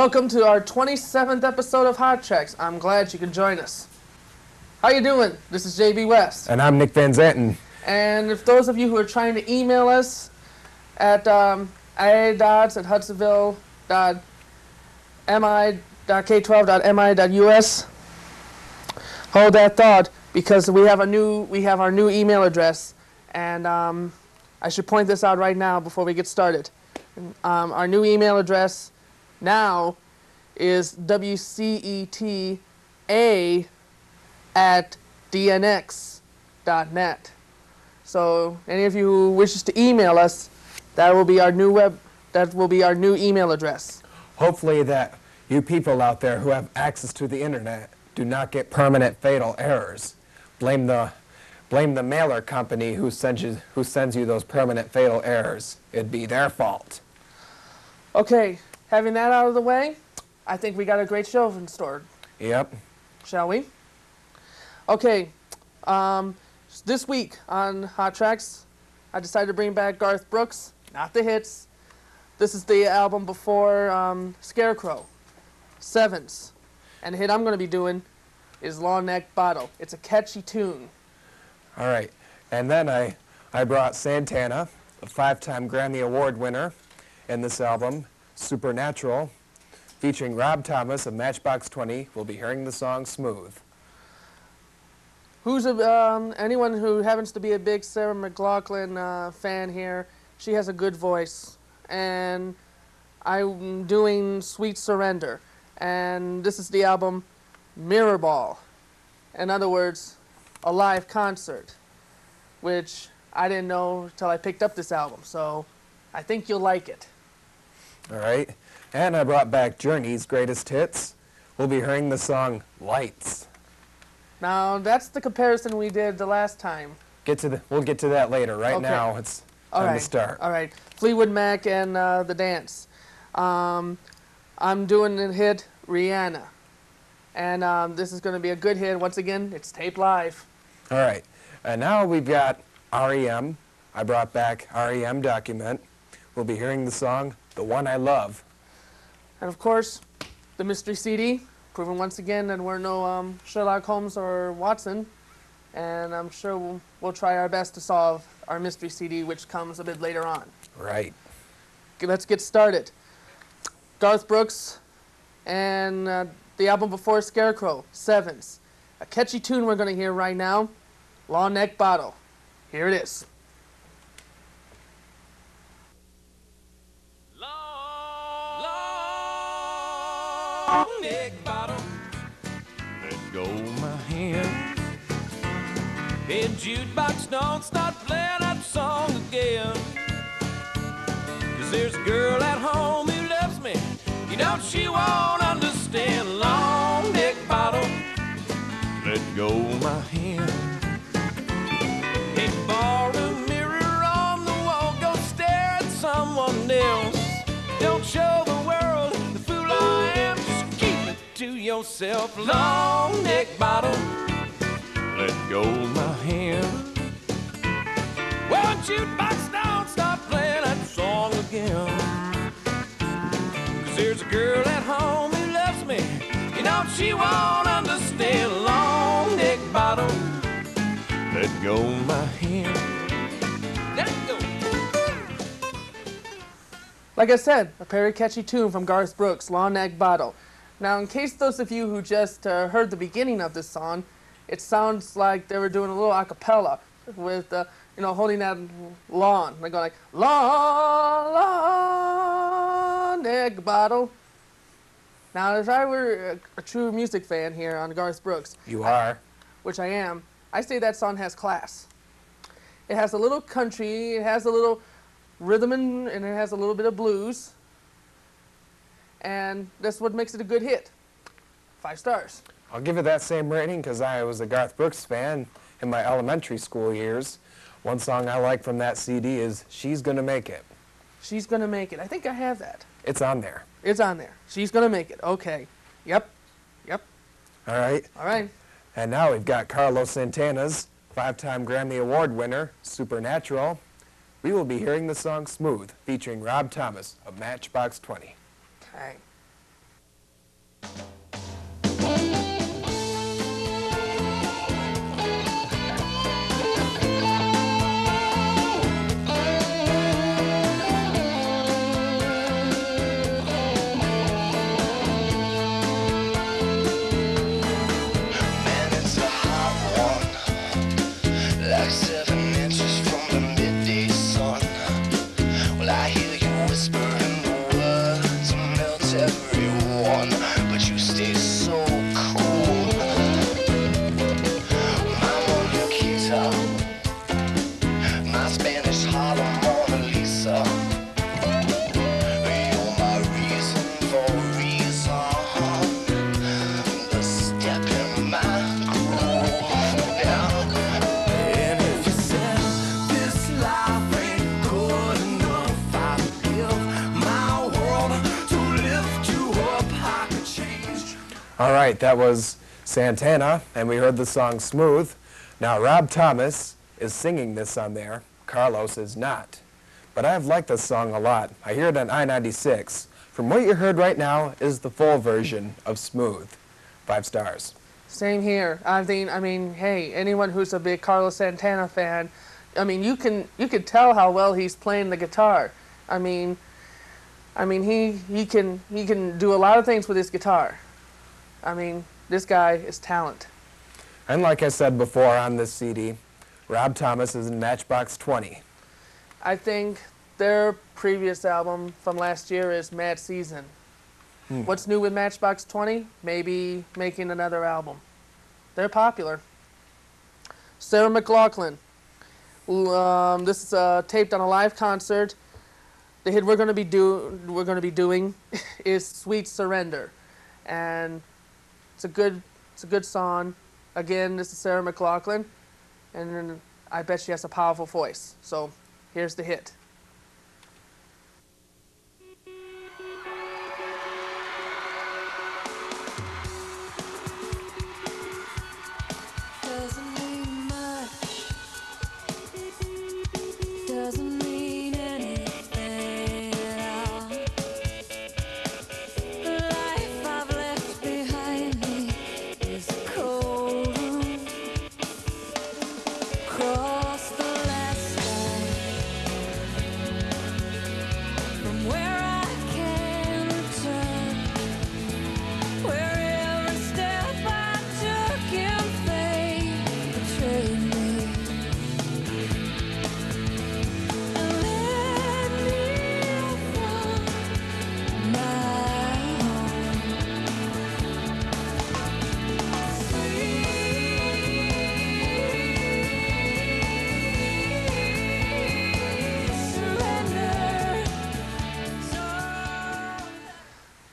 Welcome to our 27th episode of Hot Tracks. I'm glad you can join us. How you doing? This is JB West. And I'm Nick Van Zanten. And if those of you who are trying to email us at um, iadots at hudsonville.mi.k12.mi.us, hold that thought because we have a new we have our new email address, and um, I should point this out right now before we get started. Um, our new email address now is wceta at dnx.net. So any of you who wishes to email us, that will be our new web that will be our new email address. Hopefully that you people out there who have access to the internet do not get permanent fatal errors. Blame the blame the mailer company who sends you who sends you those permanent fatal errors. It'd be their fault. Okay, having that out of the way, I think we got a great show in store. Yep. Shall we? Okay, um, this week on Hot Tracks, I decided to bring back Garth Brooks, not the hits. This is the album before um, Scarecrow, Sevens. And the hit I'm going to be doing is Long Neck Bottle. It's a catchy tune. All right. And then I, I brought Santana, a five-time Grammy Award winner, in this album, Supernatural, featuring Rob Thomas of Matchbox 20. We'll be hearing the song Smooth. Who's a, um, anyone who happens to be a big Sarah McLachlan uh, fan here? She has a good voice, and I'm doing Sweet Surrender, and this is the album Mirror Ball. In other words, a live concert, which I didn't know until I picked up this album. So I think you'll like it. All right. And I brought back Journey's greatest hits. We'll be hearing the song Lights. Now that's the comparison we did the last time. Get to the. We'll get to that later. Right Okay. now, it's time right. to start. All right. Fleetwood Mac and uh, the dance. Um, I'm doing the hit Rhiannon, and um, this is going to be a good hit. Once again, it's taped live. All right. And now we've got REM. I brought back REM document. We'll be hearing the song "The One I Love." And of course, the mystery CD, proving once again that we're no um, Sherlock Holmes or Watson. And I'm sure we'll, we'll try our best to solve our mystery CD, which comes a bit later on. Right. Let's get started. Garth Brooks and uh, the album before Scarecrow, Sevens. A catchy tune we're going to hear right now, Long Neck Bottle. Here it is. Long neck bottle. Let go my hand. Hey, jukebox, don't start playing that song again. Cause there's a girl at home who loves me. You know she won't understand. Long neck bottle. Let go my hand. Hey, a mirror on the wall. Go stare at someone else. Don't show yourself. Long neck bottle. Let go my hand. Well, jukebox, don't stop playing that song again. Cause there's a girl at home who loves me. You know she won't understand. Long neck bottle. Let go my hand. Like I said, a very catchy tune from Garth Brooks, Long Neck Bottle. Now, in case those of you who just uh, heard the beginning of this song, it sounds like they were doing a little a cappella with, uh, you know, holding that lawn. They go like, long, long egg bottle. Now, if I were a, a true music fan here on Garth Brooks, You are. which I am, I say that song has class. It has a little country, it has a little rhythm, and, and it has a little bit of blues. And that's what makes it a good hit. Five stars. I'll give it that same rating because I was a Garth Brooks fan in my elementary school years. One song I like from that CD is "She's Gonna Make It." She's gonna make it. I think I have that. It's on there. It's on there. She's gonna make it. Okay. Yep. Yep. All right. All right. And now we've got Carlos Santana's five-time Grammy Award winner, Supernatural. We will be hearing the song Smooth, featuring Rob Thomas of Matchbox 20. All right. That was Santana, and we heard the song Smooth. Now, Rob Thomas is singing this on there. Carlos is not. But I've liked this song a lot. I hear it on I 96. From what you heard right now is the full version of Smooth. Five stars. Same here. I mean, I mean, hey, anyone who's a big Carlos Santana fan, I mean, you can you can tell how well he's playing the guitar. I mean, I mean, he he can he can do a lot of things with his guitar. I mean, this guy is talent. And like I said before on this CD, Rob Thomas is in Matchbox 20. I think their previous album from last year is Mad Season. What's new with Matchbox 20? Maybe making another album. They're popular. Sarah McLachlan. Um, this is uh, taped on a live concert. The hit we're going to be do we're going to be doing is "Sweet Surrender," and it's a good it's a good song. Again, this is Sarah McLachlan, and I bet she has a powerful voice. So here's the hit.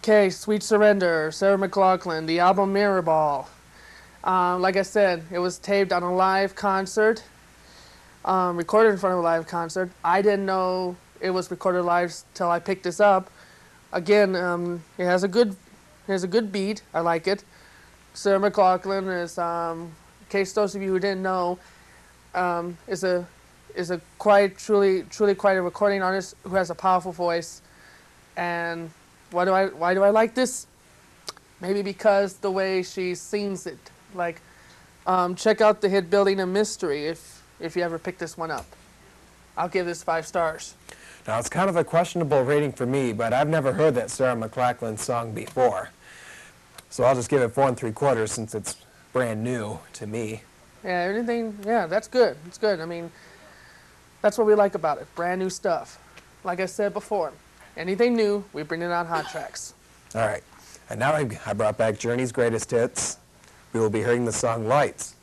Okay, Sweet Surrender, Sarah McLachlan, the album Mirror Ball. Um, like I said, it was taped on a live concert, um, recorded in front of a live concert. I didn't know it was recorded live till I picked this up. Again, um, it has a good, it has a good beat. I like it. Sarah McLachlan is, um, in case those of you who didn't know, um, is a is a quite truly truly quite a recording artist who has a powerful voice, and why do I why do I like this? Maybe because the way she sings it. Like, um, check out the hit "Building a Mystery" if if you ever pick this one up. I'll give this five stars. Now, it's kind of a questionable rating for me, but I've never heard that Sarah McLachlan song before. So I'll just give it four and three quarters since it's brand new to me. Yeah, anything. Yeah, that's good. It's good. I mean, that's what we like about it. Brand new stuff. Like I said before, anything new, we bring it on Hot Tracks. All right. And now I, I brought back Journey's greatest hits. We will be hearing the song Lights.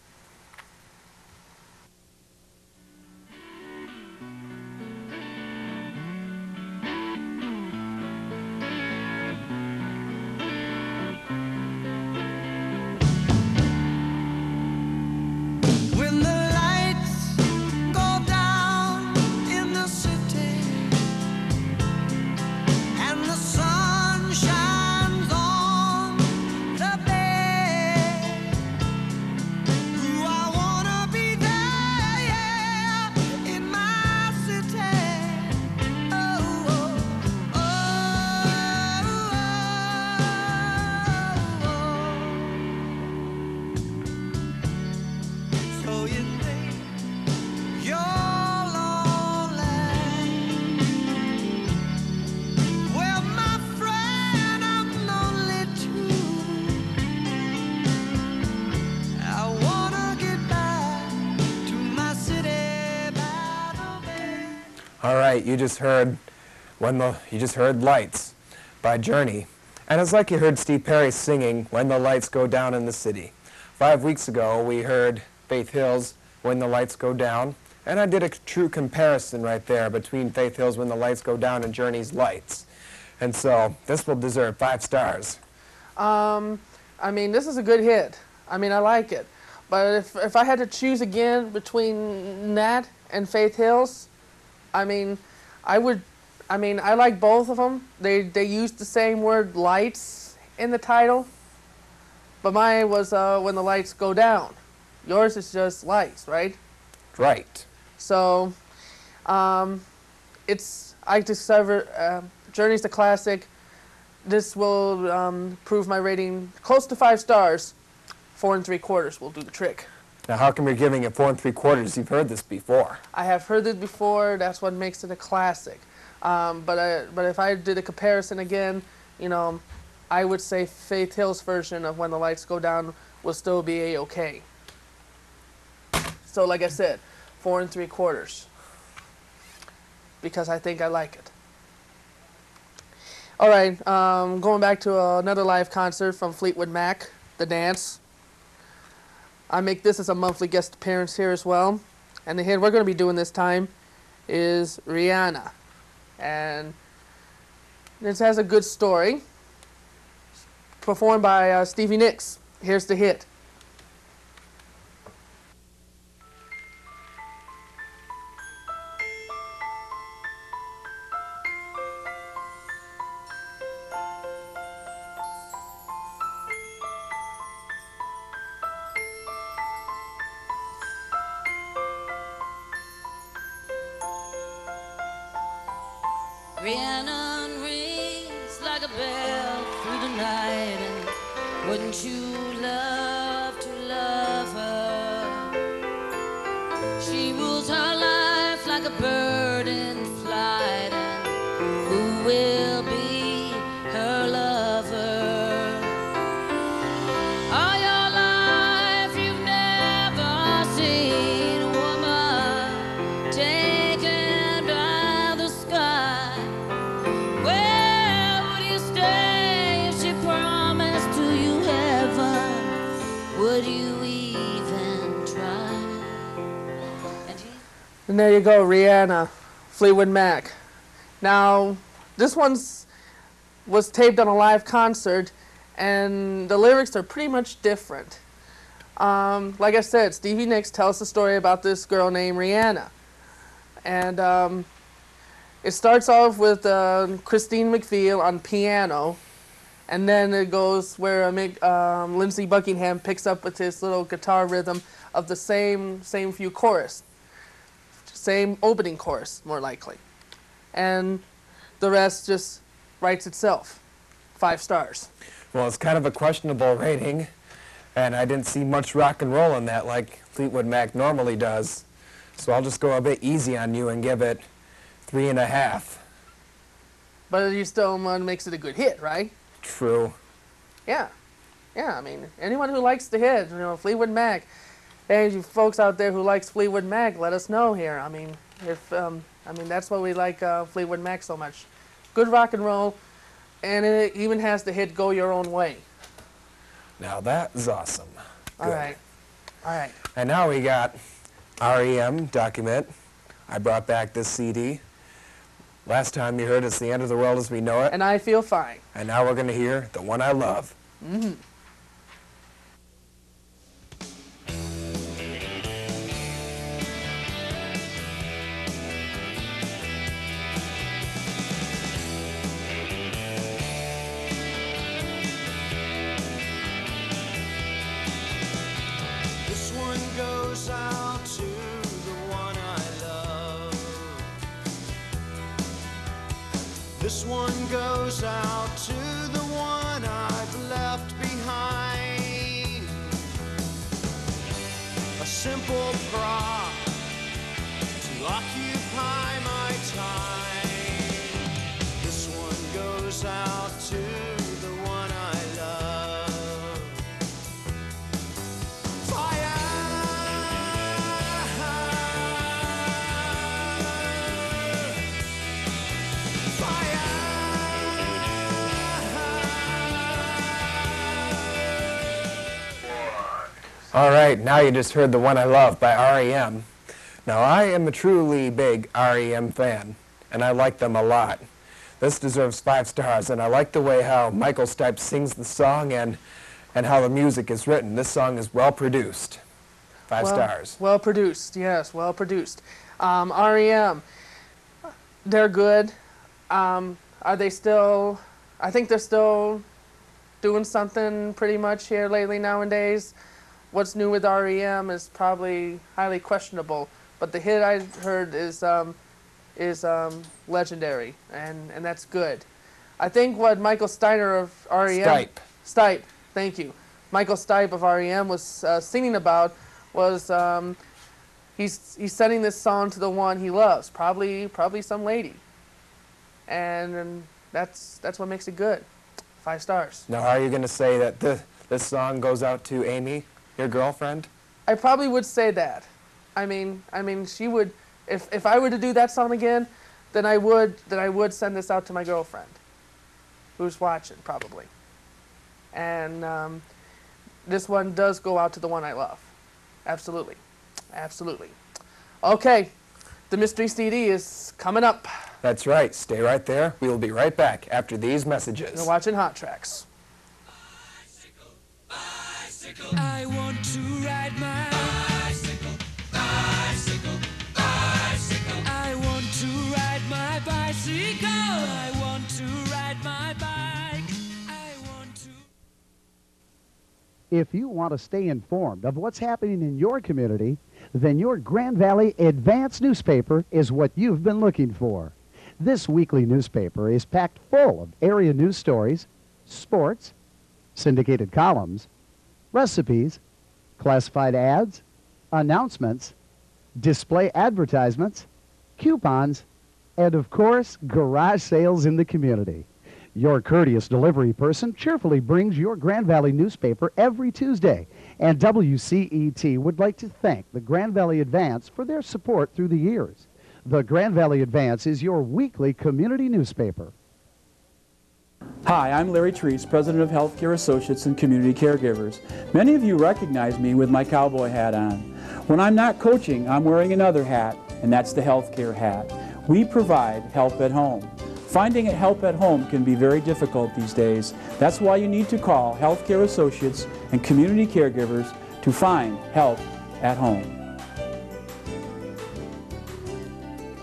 All right, you just heard when the you just heard Lights by Journey. And it's like you heard Steve Perry singing When the Lights Go Down in the City. 5 weeks ago, we heard Faith Hill's When the Lights Go Down, and I did a true comparison right there between Faith Hill's When the Lights Go Down and Journey's Lights. And so, this will deserve 5 stars. Um, I mean, this is a good hit. I mean, I like it. But if, if I had to choose again between that and Faith Hills, I mean, I would. I mean, I like both of them. They they used the same word lights in the title, but mine was uh, when the lights go down. Yours is just lights, right? Right. So, um, it's I discovered uh, Journey's the classic. This will um, prove my rating close to five stars. Four and three quarters will do the trick. Now, how come you're giving it 4 and 3 quarters? You've heard this before. I have heard it before. That's what makes it a classic. Um, but I, but if I did a comparison again, you know, I would say Faith Hill's version of When the Lights Go Down will still be a okay. So like I said, four and three quarters. Because I think I like it. All right, um, going back to another live concert from Fleetwood Mac, The Dance. I make this as a monthly guest appearance here as well. And the hit we're going to be doing this time is Rhiannon. And this has a good story. Performed by uh, Stevie Nicks. Here's the hit. Rhiannon rings like a bell through the night, and wouldn't you And there you go, Rhiannon, Fleetwood Mac. Now, this one's was taped on a live concert, and the lyrics are pretty much different. Um, like I said, Stevie Nicks tells the story about this girl named Rhiannon, and um, it starts off with uh, Christine McVie on piano, and then it goes where Mick- um, Lindsey Buckingham picks up with his little guitar rhythm of the same same few chorus same opening chorus, more likely. And the rest just writes itself. Five stars. Well, it's kind of a questionable rating, and I didn't see much rock and roll in that like Fleetwood Mac normally does. So I'll just go a bit easy on you and give it three and a half. But you still one makes it a good hit, right? True. Yeah. Yeah, I mean, anyone who likes the hit, you know, Fleetwood Mac. Hey, you folks out there who likes Fleetwood Mac, let us know here. I mean, if um, I mean that's why we like uh, Fleetwood Mac so much. Good rock and roll, and it even has the hit "Go Your Own Way." Now that is awesome. All Good. right, all right. And now we got REM document. I brought back this CD. Last time you heard it's the end of the world as we know it, And I feel fine. and now we're gonna hear the one I love. This All right, now you just heard The One I Love by REM. Now, I am a truly big REM fan, and I like them a lot. This deserves five stars, and I like the way how Michael Stipe sings the song and, and how the music is written. This song is well produced. Five well, stars. Well produced, yes, well produced. Um, REM, they're good. Um, are they still? I think they're still doing something pretty much here lately nowadays. What's new with REM is probably highly questionable, but the hit I heard is um, is um, legendary, and, and that's good. I think what Michael Steiner of REM Stipe. Stipe, thank you. Michael Stipe of REM was uh, singing about was um, he's he's sending this song to the one he loves, probably probably some lady, and, and that's that's what makes it good. Five stars. Now, are you going to say that this, this song goes out to Amy, your girlfriend? I probably would say that. I mean, I mean, she would. If if I were to do that song again, then I would then I would send this out to my girlfriend, who's watching probably. And um, this one does go out to the one I love. Absolutely, absolutely. Okay, the mystery CD is coming up. That's right. Stay right there. We will be right back after these messages. You're watching Hot Tracks. I want to ride my bicycle. I want to ride my bicycle. I want to ride my bike. I want to. If you want to stay informed of what's happening in your community, then your Grand Valley Advance newspaper is what you've been looking for. This weekly newspaper is packed full of area news stories, sports, syndicated columns, recipes, classified ads, announcements, display advertisements, coupons, and of course, garage sales in the community. Your courteous delivery person cheerfully brings your Grand Valley newspaper every Tuesday, and WCET would like to thank the Grand Valley Advance for their support through the years. The Grand Valley Advance is your weekly community newspaper. Hi, I'm Larry Treese, President of Healthcare Associates and Community Caregivers. Many of you recognize me with my cowboy hat on. When I'm not coaching, I'm wearing another hat, and that's the healthcare hat. We provide help at home. Finding help at home can be very difficult these days. That's why you need to call Healthcare Associates and Community Caregivers to find help at home.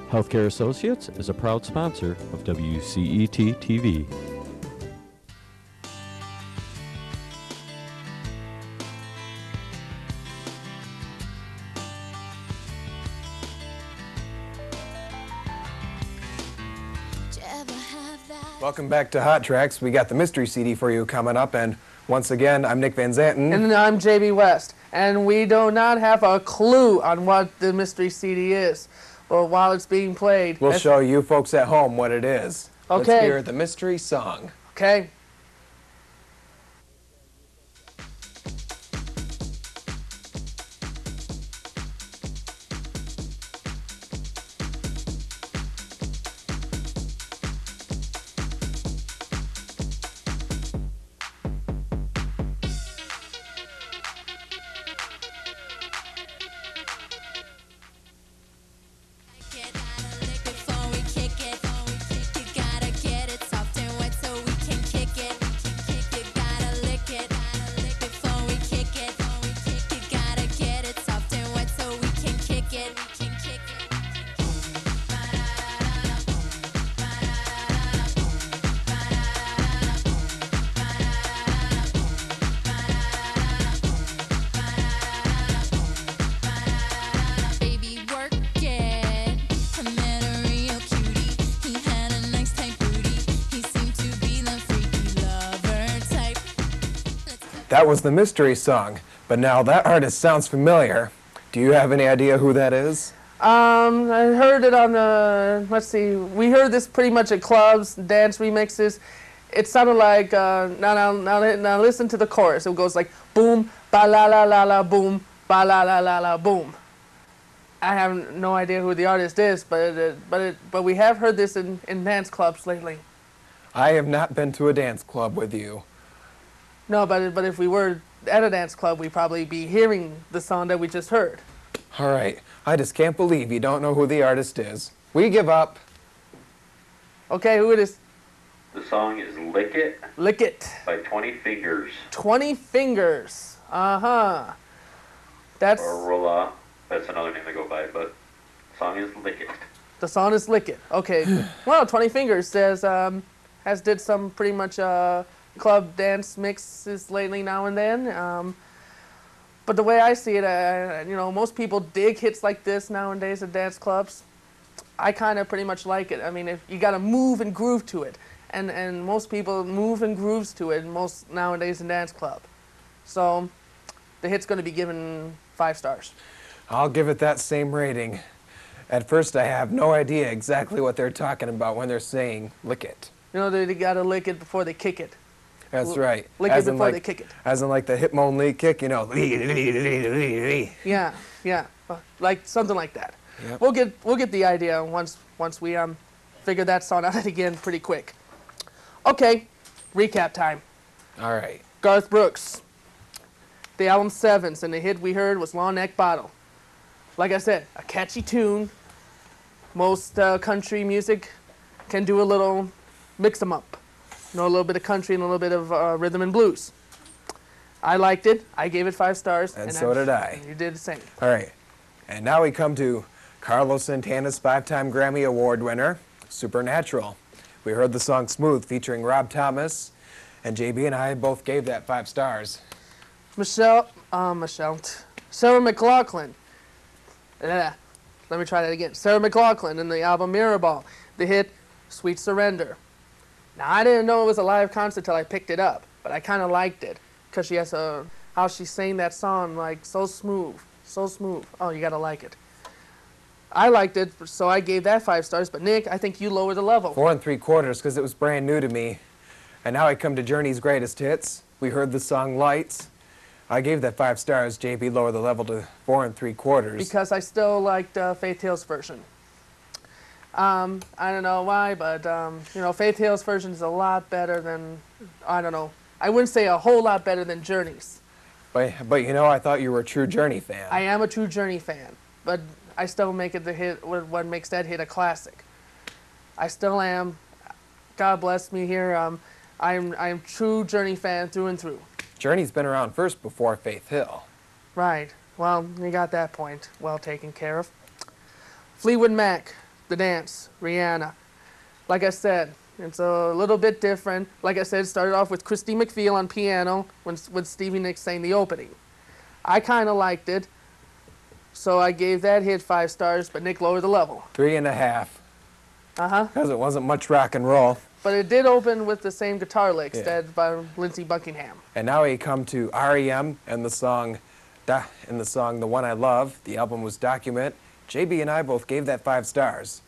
Healthcare Associates is a proud sponsor of WCET TV. Welcome back to Hot Tracks. We got the mystery CD for you coming up, and once again, I'm Nick Van Zanten. And I'm JB West, and we do not have a clue on what the mystery CD is. But while it's being played, we'll show you folks at home what it is. Okay. Let's hear the mystery song. Okay. That was the mystery song, but now that artist sounds familiar. Do you have any idea who that is? Um, I heard it on the. Let's see. We heard this pretty much at clubs, dance remixes. It sounded like uh, now, now, now, now. Listen to the chorus. It goes like boom, ba la la la la, boom, ba la la la la, boom. I have no idea who the artist is, but it, but it, but we have heard this in, in dance clubs lately. I have not been to a dance club with you. No, but but if we were at a dance club, we'd probably be hearing the song that we just heard. All right. I just can't believe you don't know who the artist is. We give up. Okay, who it is? The song is Lick It Lick It. by 20 Fingers. 20 Fingers. Uh huh. That's Or Roula. That's another name they go by, but the song is Lick It. the song is Lick It. Okay. well, 20 Fingers says um, has did some pretty much uh, club dance mixes lately now and then. Um, but the way I see it, uh, you know, most people dig hits like this nowadays at dance clubs. I kind of pretty much like it. I mean, if you got to move and groove to it, and and most people move and grooves to it most nowadays in dance club. So, the hit's going to be given five stars. I'll give it that same rating. At first, I have no idea exactly what they're talking about when they're saying lick it. You know, they, they got to lick it before they kick it. That's right. lick it As in before like, they kick it. As in like the hip moan lead kick, you know. Yeah, yeah, uh, like something like that. Yep. We'll get we'll get the idea once once we um figure that song out again pretty quick. Okay, recap time. All right. Garth Brooks. The album Sevens, and the hit we heard was Long Neck Bottle. Like I said, a catchy tune. Most uh, country music can do a little mix them up. Know, a little bit of country and a little bit of uh, rhythm and blues. I liked it. I gave it five stars. And so I'm- did I. You did the same. All right. And now we come to Carlos Santana's five time Grammy Award winner, Supernatural. We heard the song Smooth featuring Rob Thomas, and JB and I both gave that five stars. Michelle, uh, Michelle, Sarah McLachlan. Yeah, let me try that again. Sarah McLachlan in the album Mirrorball, the hit Sweet Surrender. Now, I didn't know it was a live concert till I picked it up, but I kind of liked it because she has a, how she sang that song, like so smooth, so smooth. Oh, you gotta like it. I liked it, so I gave that five stars, but Nick, I think you lowered the level. Four and three quarters because it was brand new to me. And now I come to Journey's greatest hits. We heard the song Lights. I gave that five stars. JB lowered the level to four and three quarters. because I still liked uh, Faith Hill's version. Um, I don't know why, but um, you know, Faith Hill's version is a lot better than I don't know. I wouldn't say a whole lot better than Journey's. But, but you know, I thought you were a true Journey fan. I am a true Journey fan, but I still make it the hit. What, makes that hit a classic? I still am. God bless me here. Um, I'm I'm true Journey fan through and through. Journey's been around first before Faith Hill. Right. Well, you got that point well taken care of. Fleetwood Mac, The Dance, Rhiannon. Like I said, it's a little bit different. Like I said, it started off with Christine McVie on piano when, when Stevie Nicks sang the opening. I kind of liked it, so I gave that hit five stars, but Nick lowered the level. Three and a half. Uh huh. Because it wasn't much rock and roll. But it did open with the same guitar licks Yeah. that by Lindsey Buckingham. And now we come to REM and the song, and the song "The One I Love." The album was Document. JB and I both gave that five stars.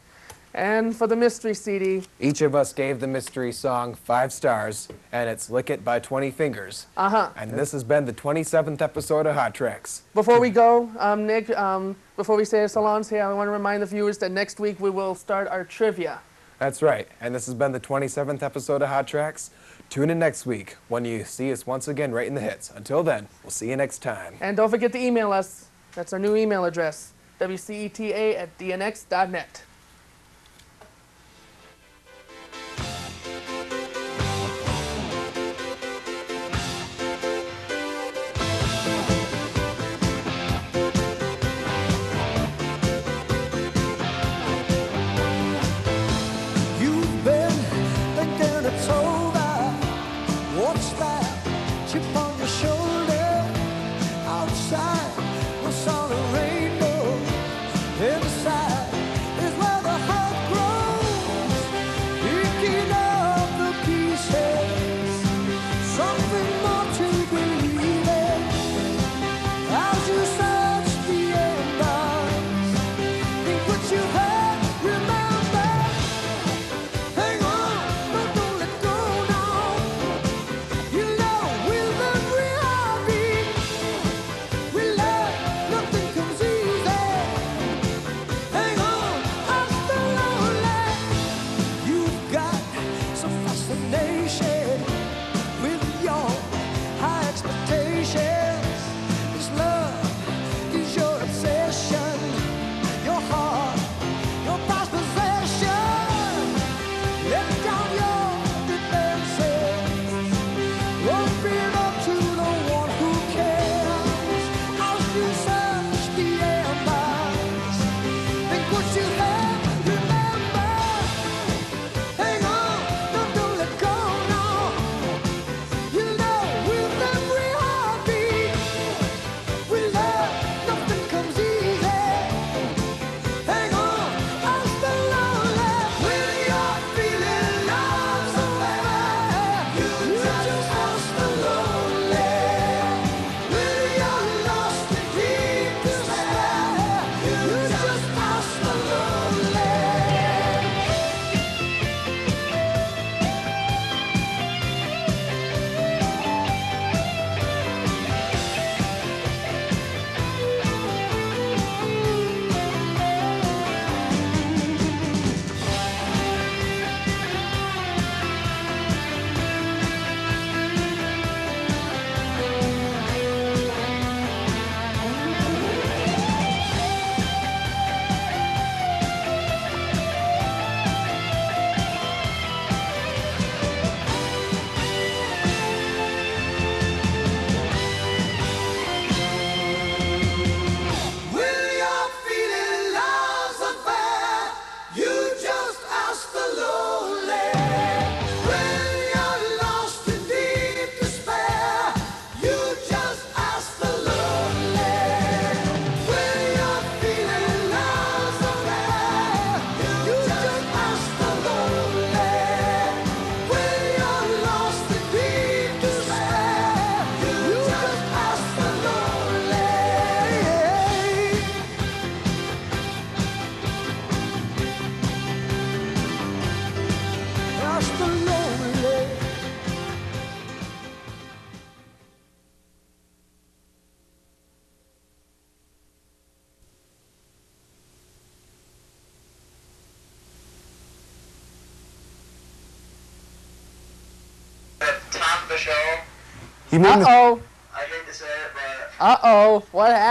And for the mystery CD, Each of us gave the mystery song five stars, and it's "Lick It" by 20 Fingers. uh huh. And this has been the 27th episode of Hot Tracks. Before we go, um, Nick, um, before we say our salons here, I want to remind the viewers that next week we will start our trivia. That's right. And this has been the 27th episode of Hot Tracks. Tune in next week when you see us once again right in the hits. Until then, we'll see you next time. And don't forget to email us. That's our new email address, wceta at dnx.net.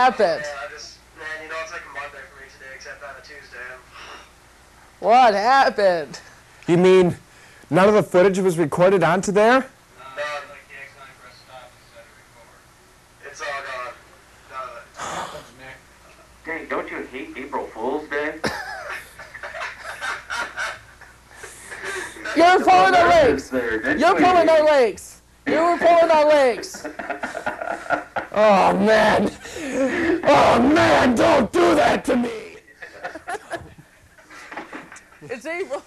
happened? man, I just man, you know it's like a Monday for me today, except on a Tuesday. What happened? you mean none of the footage was recorded onto there? None. It's all gone. None of it. Dang, don't you hate April Fool's Day? You're pulling our legs. There, You're pulling our legs. You were pulling our legs. Oh man! Oh man! Don't do that to me! It's April.